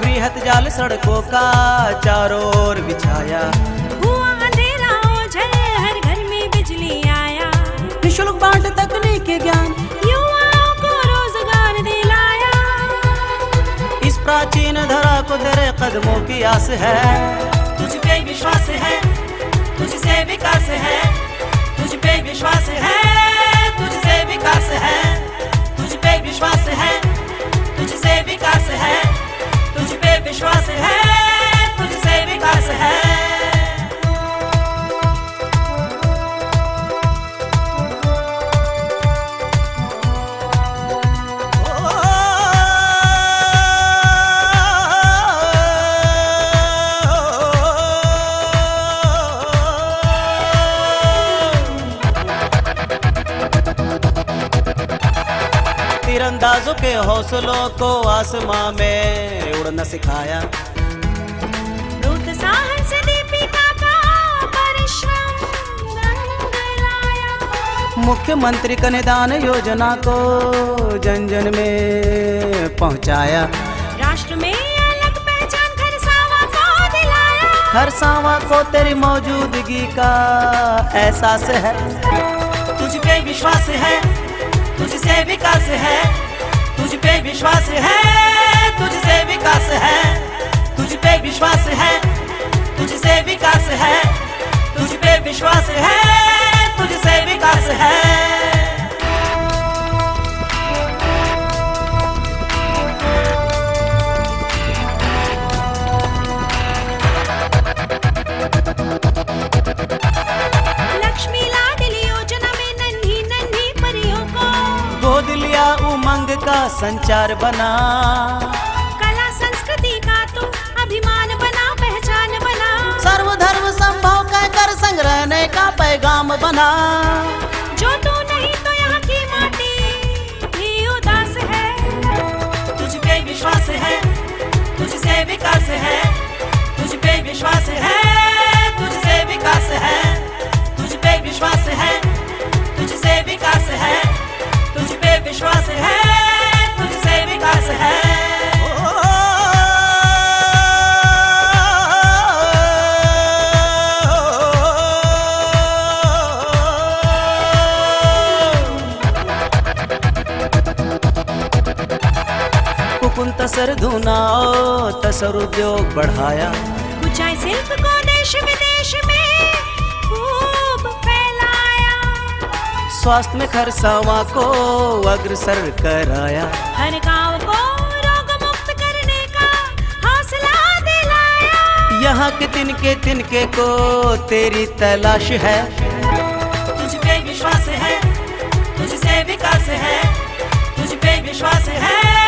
वृहत जाल सड़कों का चारों ओर बिछाया। को तेरे कदमों की आस है। तुझ पे विश्वास है, तुझसे विकास है तुझ पे विश्वास है। तीरंदाजों के हौसलों को आसमां में उड़ना सिखाया। रुत साहस दीपिका का परिश्रम रंग लाया। मुख्यमंत्री कन्यादान योजना को जन जन में पहुँचाया। राष्ट्र में अलग पहचान खरसावा को दिलाया। हर सावा को तेरी मौजूदगी का एहसास है। तुझ पे विश्वास है तुझसे विकास है। तुझ पे विश्वास है, तुझसे विकास है। तुझ पे विश्वास है, तुझसे विकास है। तुझ पे विश्वास है का संचार बना। कला संस्कृति का तू अभिमान बना पहचान बना। सर्वधर्म संभव कहकर संग रहने का पैगाम बना। जो तू नहीं तो यहाँ की माटी भी उदास है। तुझ पे विश्वास है तुझसे विकास है। तुझ पे विश्वास है तुझसे विकास है। तुझ पे विश्वास है तुझसे विकास है। तुझ पे विश्वास है कुकुंत सर धुनाओ तसर उद्योग बढ़ाया। कुचाई शिल्प को देश विदेश में खूब फैलाया। स्वास्थ्य में खरसावा को अग्रसर कराया। हर गाँव को रोग मुक्त करने का हौसला दिलाया। यहाँ के तिनके तिनके को तेरी तलाश है। तुझ पे विश्वास है तुझसे विकास है तुझ पे विश्वास है।